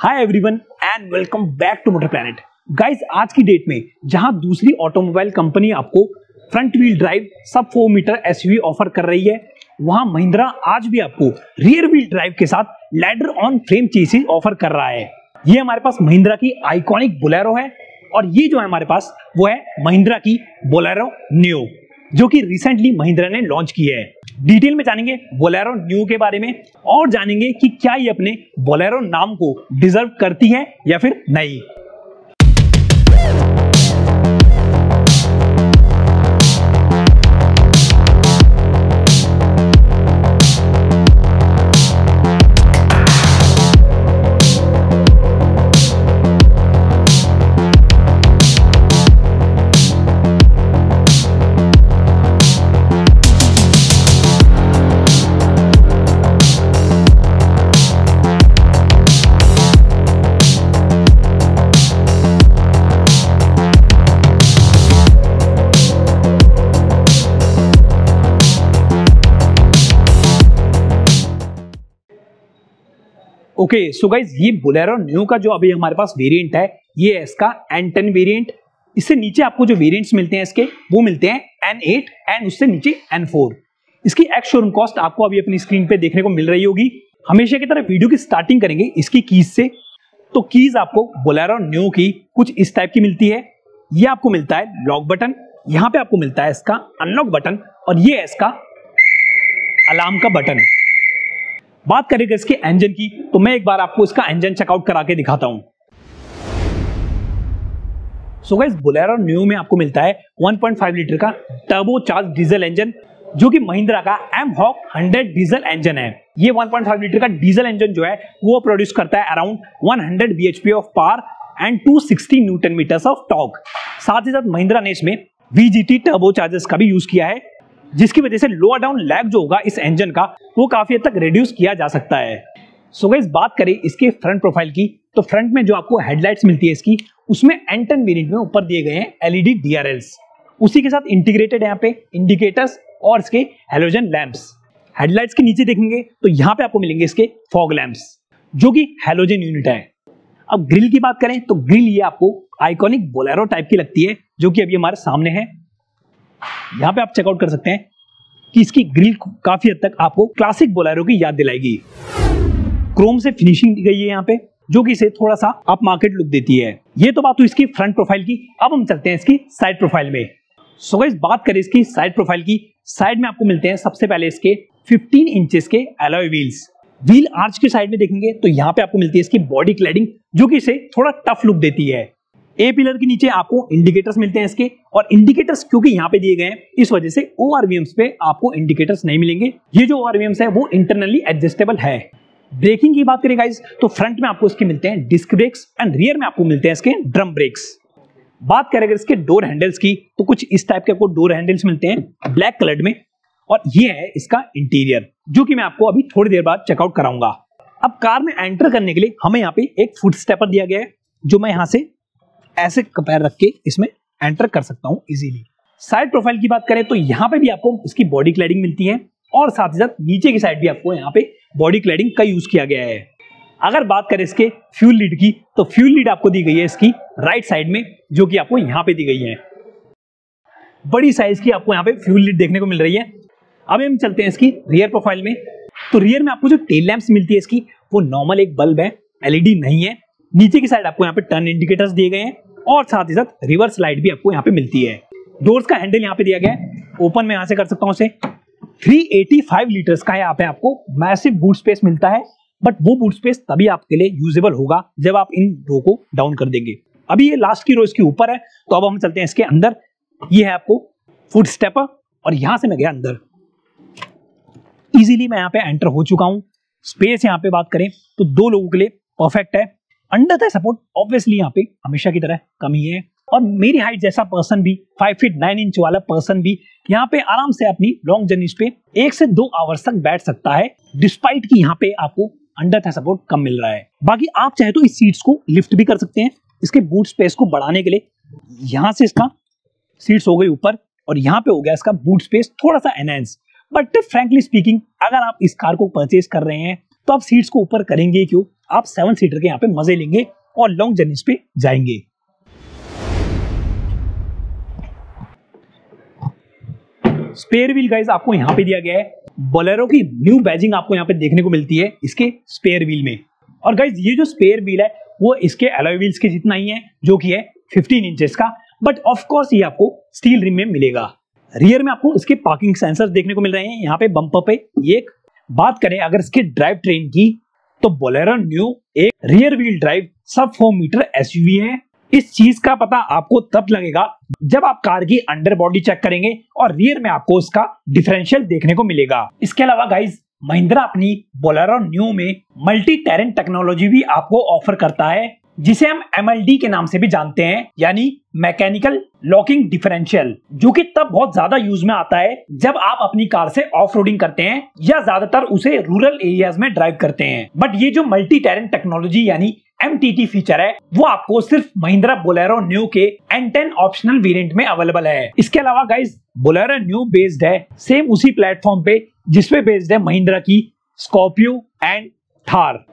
Hi everyone and welcome back to Motor Planet guys आज की date में जहाँ दूसरी ऑटोमोबाइल कंपनी आपको front wheel drive sub four metre SUV offer कर रही है, वहाँ महिंद्रा आज भी आपको रियर व्हील ड्राइव के साथ ladder on frame chassis offer कर रहा है। ये हमारे पास महिंद्रा की आइकॉनिक बोलेरो है और ये जो है हमारे पास, वो है महिंद्रा की बोलेरो न्यू जो कि रिसेंटली महिंद्रा ने लॉन्च की है। डिटेल में जानेंगे बोलेरो न्यू के बारे में और जानेंगे कि क्या ये अपने बोलेरो नाम को डिजर्व करती है या फिर नहीं। ओके सो गाइज़ ये बोलेरो न्यू का जो अभी हमारे पास वेरिएंट है, ये है इसका एन टेन वेरियंट इससे नीचे आपको जो वेरिएंट्स मिलते हैं इसके, वो मिलते हैं एन एट एंड उससे नीचे एन फोर इसकी एक्स शोरूम कॉस्ट आपको अभी अपनी स्क्रीन पे देखने को मिल रही होगी। हमेशा की तरह वीडियो की स्टार्टिंग करेंगे इसकी कीज से। तो कीज आपको बोलेरो न्यू की कुछ इस टाइप की मिलती है। ये आपको मिलता है लॉक बटन यहाँ पे आपको मिलता है इसका अनलॉक बटन और ये है इसका अलार्म का बटन बात करेंगे इसके इंजन की तो मैं एक बार आपको इसका इंजन चेकआउट करा के दिखाता हूँ। सो गाइस बोलेरो न्यू में आपको मिलता है 1.5 लीटर का टर्बो चार्ज डीजल इंजन जो कि महिंद्रा का एम हॉक 100 डीजल इंजन है। ये 1.5 लीटर का डीजल इंजन जो है, वो प्रोड्यूस करता है around 100 bhp of power and 260 newton metres of torque साथ ही साथ महिंद्रा ने इसमें VGT टर्बो चार्जर्स का भी यूज़ किया है। जिसकी वजह से लोअर डाउन लैग जो होगा इस इंजन का, वो काफ़ी हद तक रिड्यूस किया जा सकता है। सो so बात करें इसके फ्रंट प्रोफ़ाइल की तो फ्रंट में जो आपको हेडलाइट्स मिलती है इसकी, उसमें एंटन वेरिएंट में ऊपर दिए गए हैं एलईडी डीआरएल्स उसी के साथ इंटीग्रेटेड यहाँ पे इंडिकेटर्स और इसके हेलोजन लैंप्स हेडलाइट्स के नीचे देखेंगे तो यहाँ पे आपको मिलेंगे इसके फॉग लैंप्स जो कि हेलोजन यूनिट है। अब ग्रिल की बात करें तो ग्रिल ये आपको आइकॉनिक बोलेरो टाइप की लगती है, जो कि अभी हमारे सामने है। यहाँ पे आप चेकआउट कर सकते हैं कि इसकी ग्रिल काफ़ी हद तक आपको क्लासिक बोलेरो की याद दिलाएगी। क्रोम से फिनिशिंग दी गई है यहाँ पे, जो कि इसे थोड़ा सा अप मार्केट लुक देती है। ये तो बात हुई इसकी फ्रंट प्रोफ़ाइल की, अब हम चलते हैं इसकी साइड प्रोफ़ाइल में। सो गाइस बात करें इसकी साइड प्रोफ़ाइल की साइड में आपको मिलते हैं सबसे पहले इसके 15 इंचेस के एलॉय व्हील्स व्हील आर्च के साइड में देखेंगे तो यहाँ पे आपको मिलती है इसकी बॉडी क्लैडिंग जो कि इसे थोड़ा टफ लुक देती है। ए पिलर के नीचे आपको इंडिकेटर्स मिलते हैं इसके। और इंडिकेटर्स क्योंकि यहाँ पे दिए गए हैं, इस वजह से ओ पे आपको इंडिकेटर्स नहीं मिलेंगे। ये जो ओ है, वो इंटरनली एडजस्टेबल है। ब्रेकिंग की बात करें गाइस तो फ्रंट में आपको इसके मिलते हैं डिस्क ब्रेक्स एंड रियर में आपको मिलते हैं इसके ड्रम ब्रेक्स बात करें अगर इसके डोर हैंडल्स की तो कुछ इस टाइप के आपको डोर हैंडल्स मिलते हैं ब्लैक कलर में। और ये है इसका इंटीरियर जो कि मैं आपको अभी थोड़ी देर बाद चेकआउट कराऊँगा। अब कार में एंटर करने के लिए हमें यहाँ पे एक फुट स्टेपर दिया गया है, जो मैं यहाँ से ऐसे पैर रख के इसमें एंटर कर सकता हूँ इजीली साइड प्रोफ़ाइल की बात करें तो यहाँ पे भी आपको इसकी बॉडी क्लैडिंग मिलती है और साथ ही साथ नीचे की साइड भी आपको यहाँ पे बॉडी क्लैडिंग का यूज़ किया गया है। अगर बात करें इसके फ्यूल लीड की तो फ्यूल लीड आपको दी गई है इसकी राइट साइड में, जो कि आपको यहाँ पे दी गई है। बड़ी साइज़ की आपको यहाँ पे फ्यूल लीड देखने को मिल रही है। अब हम चलते हैं इसकी रियर प्रोफ़ाइल में। तो रियर में आपको जो टेल लैंप्स मिलती है इसकी, वो नॉर्मल एक बल्ब है एलईडी नहीं है। नीचे की साइड आपको यहाँ पे टर्न इंडिकेटर्स दिए गए हैं और साथ ही साथ रिवर्स लाइट भी आपको यहाँ पे मिलती है। डोर्स का हैंडल यहाँ पे दिया गया है। ओपन में यहाँ से कर सकता हूँ उसे। 385 लीटर्स का यहाँ पे आपको मैसिव बूट स्पेस मिलता है। बट वो बूट स्पेस तभी आपके लिए यूजेबल होगा जब आप इन रो को डाउन कर देंगे। अभी ये लास्ट की रो इसके ऊपर है तो अब हम चलते हैं इसके अंदर। ये है आपको फुट स्टेपर और यहाँ से मैं गया अंदर। इजीली मैं यहाँ पे एंटर हो चुका हूँ। स्पेस यहाँ पे बात करें तो दो लोगों के लिए परफेक्ट है। अंडर द सपोर्ट ऑब्वियसली यहाँ पे हमेशा की तरह कमी है। और मेरी हाइट जैसा पर्सन भी फाइव फीट नाइन इंच वाला पर्सन भी, यहाँ पे आराम से अपनी लॉन्ग जर्नी पे एक से दो आवर्स तक बैठ सकता है डिस्पाइट की यहाँ पे आपको अंडर द सपोर्ट कम मिल रहा है। बाकी आप चाहे तो इस सीट्स को लिफ्ट भी कर सकते हैं, इसके बूट स्पेस को बढ़ाने के लिए। यहाँ से इसका सीट्स हो गई ऊपर और यहाँ पे हो गया इसका बूट स्पेस थोड़ा सा एनहेंस बट फ्रेंकली स्पीकिंग अगर आप इस कार को परचेज कर रहे हैं तो आप सीट्स को ऊपर करेंगे क्यों? आप सेवन सीटर के यहाँ पे मज़े लेंगे और लॉन्ग जर्नीज पे जाएँगे। स्पेयर व्हील गाइस आपको यहाँ पे दिया गया है। बोलेरो की न्यू बैजिंग आपको यहाँ पे देखने को मिलती है इसके स्पेयर व्हील में। और गाइज़ ये जो स्पेयर व्हील है, वो इसके एलोई व्हील्स के जितना ही है, जो कि है 15 इंचेस का। बट ऑफ़ कोर्स ये आपको स्टील रिम में मिलेगा। रियर में आपको इसके पार्किंग सेंसर देखने को मिल रहे हैं। यहाँ पे बम्पर पे एक बात करें अगर इसके ड्राइव ट्रेन की तो बोलेरो न्यू एक rear wheel drive sub four metre SUV है। इस चीज़ का पता आपको तब लगेगा जब आप कार की अंडर बॉडी चेक करेंगे और रियर में आपको उसका डिफरेंशियल देखने को मिलेगा। इसके अलावा गाइज़ महिंद्रा अपनी बोलेरो न्यू में मल्टी टेरेंट टेक्नोलॉजी भी आपको ऑफ़र करता है। जिसे हम एमएलडी के नाम से भी जानते हैं, यानी मैकेनिकल लॉकिंग डिफरेंशियल, जो कि तब बहुत ज़्यादा यूज़ में आता है जब आप अपनी कार से ऑफ़ रोडिंग करते हैं या ज़्यादातर उसे रूरल एरियाज़ में ड्राइव करते हैं। बट ये जो मल्टी टेरेंट टेक्नोलॉजी, यानी एमटीटी फीचर है, वो आपको सिर्फ़ महिंद्रा बोलेरो न्यू के एन टेन ऑप्शनल वेरिएंट में अवेलेबल है। इसके अलावा गाइज़ बोलेरो न्यू बेस्ड है सेम उसी प्लेटफॉर्म पे जिसपे बेस्ड है महिंद्रा की स्कॉर्पियो एंड थार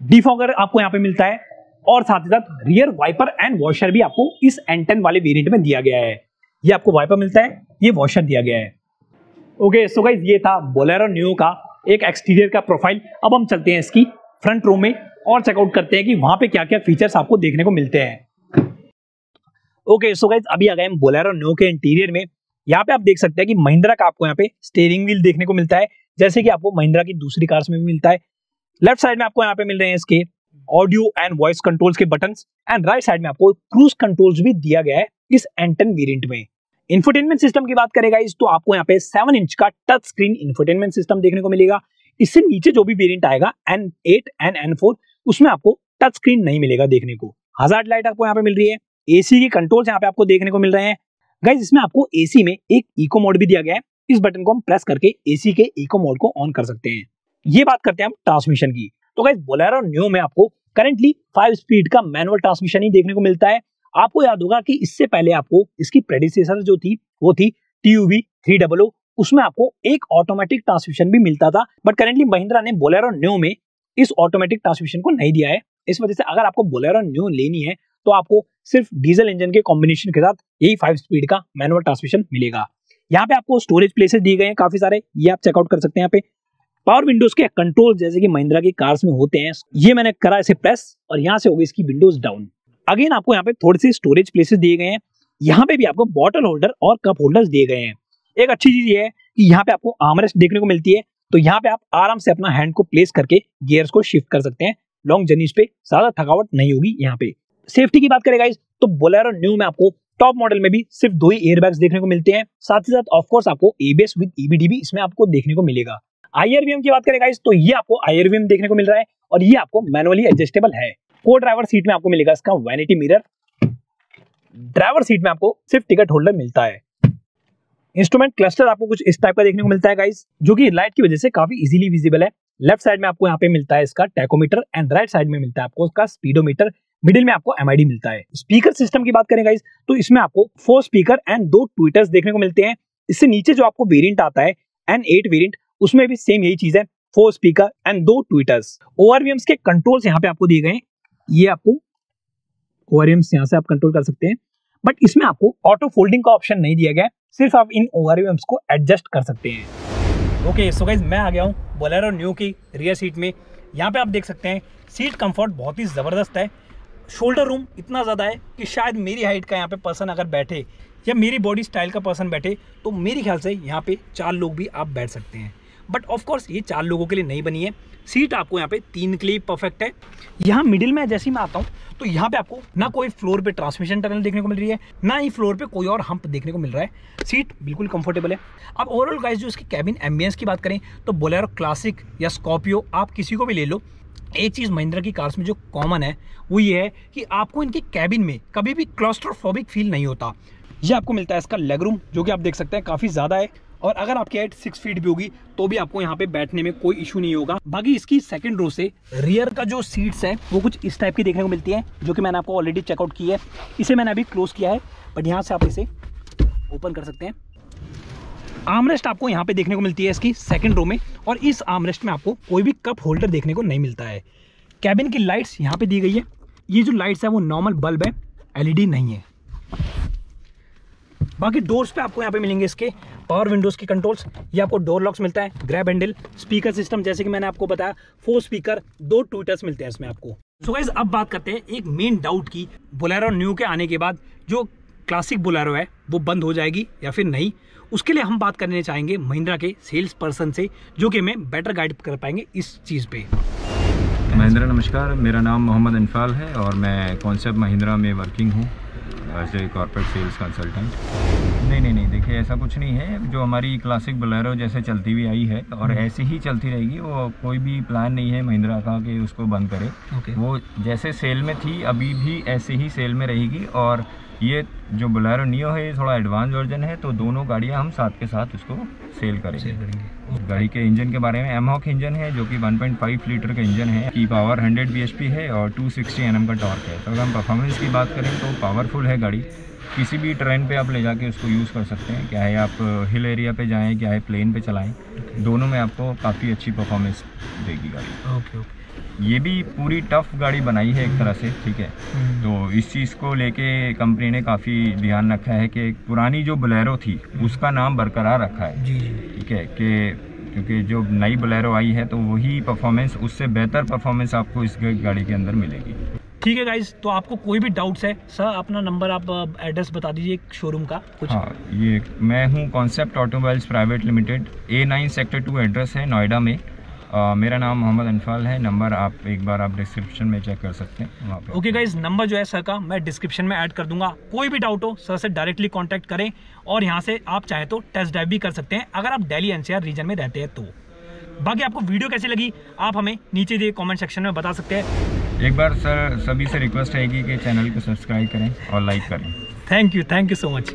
डिफॉगर आपको यहाँ पे मिलता है और साथ ही साथ रियर वाइपर एंड वॉशर भी आपको इस एंटेन वाले वेरिएंट में दिया गया है। ये आपको वाइपर मिलता है, ये वॉशर दिया गया है। ओके सो गाइज़ ये था बोलेरो न्यू का एक एक्सटीरियर का प्रोफ़ाइल अब हम चलते हैं इसकी फ्रंट रो में और चेकआउट करते हैं कि वहाँ पे क्या क्या फीचर्स आपको देखने को मिलते हैं। ओके सो गाइज़ अभी आ गए हम बोलेरो न्यू के इंटीरियर में। यहाँ पे आप देख सकते हैं कि महिंद्रा का आपको यहाँ पे स्टेयरिंग व्हील देखने को मिलता है। जैसे कि आपको महिंद्रा की दूसरी कार्स में भी मिलता है। लेफ़्ट साइड में आपको यहाँ पे मिल रहे हैं इसके। ऑडियो एंड वॉइस कंट्रोल्स के बटन एंड राइट साइड में आपको क्रूज कंट्रोल्स भी दिया गया है इस एंटन वेरिएंट में। इंफोटेनमेंट सिस्टम की बात करेगा इस तो आपको यहाँ पे सेवन इंच का टच स्क्रीन इंफोटेनमेंट सिस्टम देखने को मिलेगा। इससे नीचे जो भी वेरिएंट आएगा N eight and N four उसमें आपको टच स्क्रीन नहीं मिलेगा देखने को। हज़ार लाइट आपको यहाँ पे मिल रही है। एसी के कंट्रोल्स यहाँ पे आपको देखने को मिल रहे हैं। गाइज़ इसमें आपको एसी में एक इको मोड भी दिया गया है। इस बटन को हम प्रेस करके एसी के इको मोड को ऑन कर सकते हैं। ये बात करते हैं हम ट्रांसमिशन की। तो गाइज़ बोलेरो न्यू में आपको करेंटली फाइव स्पीड का मैनुअल ट्रांसमिशन ही देखने को मिलता है। आपको याद होगा कि इससे पहले आपको इसकी प्रेडिसेसर जो थी, वो थी T U V three double O उसमें आपको एक ऑटोमेटिक ट्रांसमिशन भी मिलता था। बट करेंटली महिंद्रा ने बोलेरो न्यू में इस ऑटोमेटिक ट्रांसमिशन को नहीं दिया है। इस वजह से अगर आपको बोलेरो न्यू लेनी है तो आपको सिर्फ़ डीजल इंजन के कॉम्बिनेशन के साथ यही फाइव स्पीड का मैनुअल ट्रांसमिशन मिलेगा। यहाँ पे आपको स्टोरेज प्लेसेस दिए गए हैं काफ़ी सारे। ये आप चेकआउट कर सकते हैं यहाँ पे। पावर विंडोज़ के कंट्रोल जैसे कि महिंद्रा की कार्स में होते हैं, ये मैंने करा इसे प्रेस और यहाँ से होगी इसकी विंडोज़ डाउन अगेन आपको यहाँ पे थोड़ी सी स्टोरेज प्लेसेस दिए गए हैं। यहाँ पे भी आपको बॉटल होल्डर और कप होल्डर्स दिए गए हैं। एक अच्छी चीज़ ये है कि यहाँ पे आपको आमरेस्ट देखने को मिलती है तो यहाँ पे आप आराम से अपना हैंड को प्लेस करके गियर्स को शिफ्ट कर सकते हैं। लॉन्ग जर्नीज पे ज़्यादा थकावट नहीं होगी यहाँ पे। सेफ्टी की बात करेगा तो बोलेरो न्यू में आपको टॉप मॉडल में भी सिर्फ़ दो ही एयरबैग्स देखने को मिलते हैं। साथ ही साथ ऑफकोर्स आपको एबीएस विद ईबीडी भी इसमें आपको देखने को मिलेगा। आईआरवीएम की बात करेगा इस तो ये आपको आईआरवीएम देखने को मिल रहा है और ये आपको मैनुअली एडजस्टेबल है। को ड्राइवर सीट में आपको मिलेगा इसका वैनिटी मिरर ड्राइवर सीट में आपको सिर्फ़ टिकट होल्डर मिलता है। इंस्ट्रूमेंट क्लस्टर आपको कुछ इस टाइप का देखने को मिलता है गाइस जो कि लाइट की वजह से काफ़ी इजीली विजिबल है। लेफ़्ट साइड में आपको यहाँ पे मिलता है इसका टैकोमीटर एंड राइट साइड में मिलता है आपको इसका स्पीडोमीटर मिडिल में आपको एमआईडी मिलता है। स्पीकर सिस्टम की बात करें गाइस तो इसमें आपको फोर स्पीकर एंड दो ट्विटर्स देखने को मिलते हैं। इससे नीचे जो आपको वेरियंट आता है एन एट उसमें भी सेम यही चीज़ है फोर स्पीकर एंड दो ट्विटर्स ओआरवीएम्स के कंट्रोल्स यहाँ पे आपको दिए गए ये आपको ओआरवीएम्स यहाँ से आप कंट्रोल कर सकते हैं। बट इसमें आपको ऑटो फोल्डिंग का ऑप्शन नहीं दिया गया सिर्फ़ आप इन ओआरवीएम्स को एडजस्ट कर सकते हैं। ओके सो गाइज़ मैं आ गया हूँ बोलेरो न्यू की रियर सीट में। यहाँ पे आप देख सकते हैं सीट कंफर्ट बहुत ही ज़बरदस्त है। शोल्डर रूम इतना ज़्यादा है कि शायद मेरी हाइट का यहाँ पे पर्सन अगर बैठे या मेरी बॉडी स्टाइल का पर्सन बैठे तो मेरे ख्याल से यहाँ पे चार लोग भी आप बैठ सकते हैं। बट ऑफकोर्स ये चार लोगों के लिए नहीं बनी है। सीट आपको यहाँ पे तीन के लिए परफेक्ट है। यहाँ मिडिल में जैसे ही मैं आता हूँ तो यहाँ पे आपको ना कोई फ्लोर पे ट्रांसमिशन टनल देखने को मिल रही है, ना ही फ्लोर पे कोई और हम्प देखने को मिल रहा है। सीट बिल्कुल कंफर्टेबल है। अब ओवरऑल गाइस जो इसकी कैबिन एम्बियंस की बात करें तो बोलेरो क्लासिक या स्कॉर्पियो आप किसी को भी ले लो। एक चीज़ महिंद्रा की कार्स में जो कॉमन है, वो ये है कि आपको इनके कैबिन में कभी भी क्लस्ट्रोफोबिक फील नहीं होता। ये आपको मिलता है इसका लेग रूम जो कि आप देख सकते हैं, काफ़ी ज़्यादा है। और अगर आपकी हाइट सिक्स फीट भी होगी तो भी आपको यहाँ पे बैठने में कोई इशू नहीं होगा। बाकी इसकी सेकंड रो से रियर का जो सीट्स है, वो कुछ इस टाइप की देखने को मिलती है, जो कि मैंने आपको ऑलरेडी चेकआउट की है। इसे मैंने अभी क्लोज किया है बट यहाँ से आप इसे ओपन कर सकते हैं। आमरेस्ट आपको यहाँ पे देखने को मिलती है इसकी सेकंड रो में, और इस आमरेस्ट में आपको कोई भी कप होल्डर देखने को नहीं मिलता है। कैबिन की लाइट्स यहाँ पे दी गई है। ये जो लाइट्स है, वो नॉर्मल बल्ब है एलईडी नहीं है। बाकी डोर्स पे आपको यहाँ पे मिलेंगे इसके। पावर विंडोज़ की कंट्रोल्स ये आपको डोर लॉक्स मिलता है ग्रैब हैंडल स्पीकर सिस्टम जैसे कि मैंने आपको बताया फोर स्पीकर दो ट्विटर्स मिलते हैं इसमें आपको। सो so अब बात करते हैं एक मेन डाउट की बोलेरो न्यू के आने के बाद, जो क्लासिक बोलेरो है, वो बंद हो जाएगी या फिर नहीं? उसके लिए हम बात करने चाहेंगे महिंद्रा के सेल्स पर्सन से, जो कि हमें बेटर गाइड कर पाएँगे इस चीज़ पे। महिंद्रा, नमस्कार। मेरा नाम मोहम्मद अनफाल है और मैं कॉन्सेप्ट महिंद्रा में वर्किंग हूँ। As a corporate sales consultant नहीं नहीं नहीं देखिए ऐसा कुछ नहीं है जो हमारी क्लासिक बोलेरो जैसे चलती हुई आई है और हम्म। ऐसे ही चलती रहेगी वो कोई भी प्लान नहीं है महिंद्रा का कि उसको बंद करे. वो जैसे सेल में थी अभी भी ऐसे ही सेल में रहेगी और ये जो बुलेरो नियो है ये थोड़ा एडवांस वर्जन है तो दोनों गाड़ियाँ हम साथ के साथ उसको सेल करेंगे। सेल करेंगे। गाड़ी के इंजन के बारे में एमहॉक इंजन है जो कि 1.5 लीटर का इंजन है। की पावर 100 bhp है और 260 सिक्सटी का टॉर्क है। तो अगर हम परफॉर्मेंस की बात करें तो पावरफुल है गाड़ी। किसी भी ट्रेन पे आप ले जाके उसको यूज़ कर सकते हैं। क्या है आप हिल एरिया पे जाएँ क्या है प्लेन पे चलाएँ। दोनों में आपको काफ़ी अच्छी परफॉर्मेंस देगी गाड़ी। ओके ओके ये भी पूरी टफ गाड़ी बनाई है एक तरह से ठीक है। हम्म। तो इस चीज़ को लेके कंपनी ने काफ़ी ध्यान रखा है कि पुरानी जो बलेरो थी उसका नाम बरकरार रखा है। ठीक है कि क्योंकि जो नई बलेरो आई है तो वही परफॉर्मेंस उससे बेहतर परफॉर्मेंस आपको इस गाड़ी के अंदर मिलेगी। ठीक है गाइज़ तो आपको कोई भी डाउट्स है सर अपना नंबर आप एड्रेस बता दीजिए शोरूम का कुछ। हाँ ये मैं हूँ concept automobiles private limited A nine sector two address है नोएडा में। मेरा नाम मोहम्मद अनफाल है। नंबर आप एक बार आप डिस्क्रिप्शन में चेक कर सकते हैं वहाँ पे। ओके गाइज़ नंबर जो है सर का मैं डिस्क्रिप्शन में ऐड कर दूँगा। कोई भी डाउट हो सर से डायरेक्टली कॉन्टैक्ट करें और यहाँ से आप चाहे तो टेस्ट ड्राइव भी कर सकते हैं। अगर आप दिल्ली एनसीआर रीजन में रहते हैं तो। बाकी आपको वीडियो कैसी लगी आप हमें नीचे दिए कॉमेंट सेक्शन में बता सकते हैं। एक बार सर सभी से रिक्वेस्ट रहेगी कि चैनल को सब्सक्राइब करें और लाइक करें। Thank you thank you so much